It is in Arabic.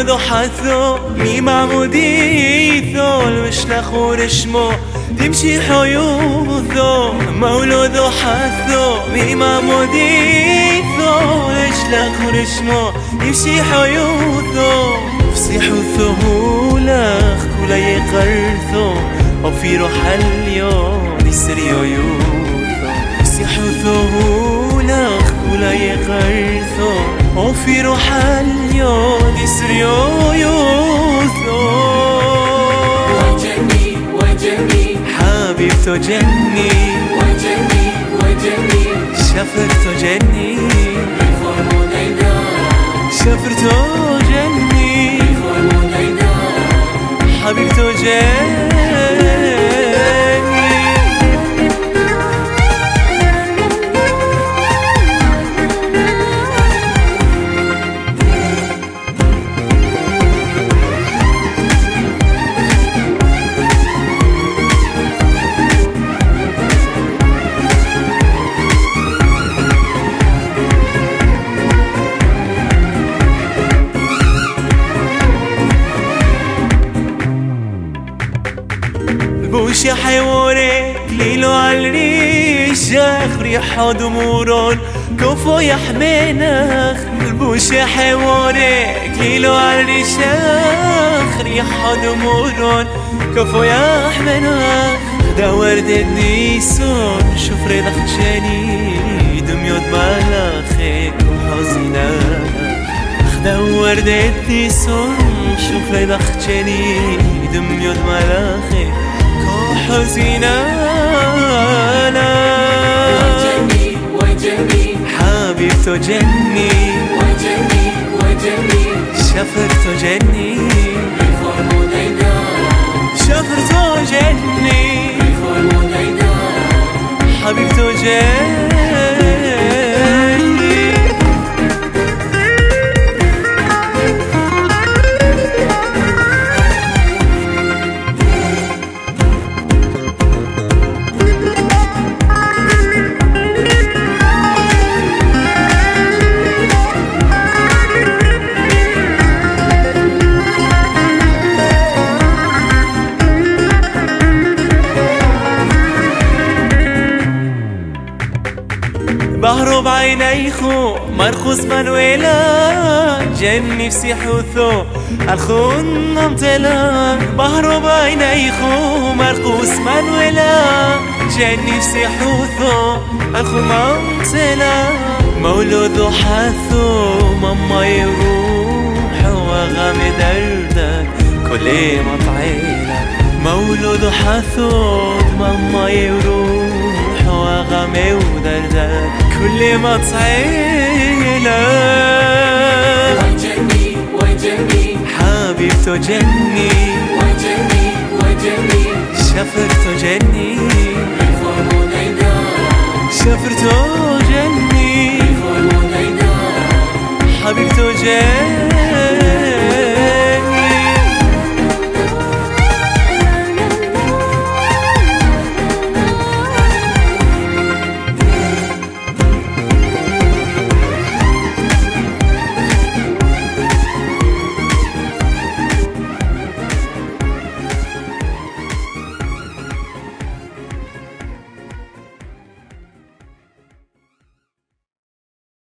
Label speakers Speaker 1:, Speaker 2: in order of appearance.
Speaker 1: مولود حثو مي معمودي ثول مش لخور شمو. تمشي حيوثو مولود حثو مي معمودي ثول مش لخور شمو. تمشي حيوثو فسيحو ثهولخ كولا يقرثو وفي روح اليوم يسريو يوثو وفي روح اليوم يوثو
Speaker 2: وجني وجني.
Speaker 1: جني.
Speaker 2: وجني وجني.
Speaker 1: شفرتو جني. بوش حيورك ليلو عالريش. ريحة دمورون كفو يحمينخ البوش حيورك ليلو عالريش. ريحة دمورون كفو دا ورد النيسون. شوف ريدخ جاني دميوت ملاخك وحزينك دور ديتي سون شوف لي ضخجني دم يد ملاخي حزينة
Speaker 2: وجني وجني
Speaker 1: حبيبتو جني
Speaker 2: وجني وجني
Speaker 1: شفرتو جني. بهرب عينيخو مرخوص منويلا جن نفسي حوثو الخون نمتلا بهرب عينيخو مرخوص منويلا جن نفسي حوثو الخون نمتلا مولود حاثو ماما يروح وغم دردك كل ما طعيلك مولود حاثو ماما يروح وغمي ودردك. كل ما تصينا
Speaker 2: وجني وجني
Speaker 1: حبيبته جني
Speaker 2: وجني وجني
Speaker 1: شفرته جني شفرته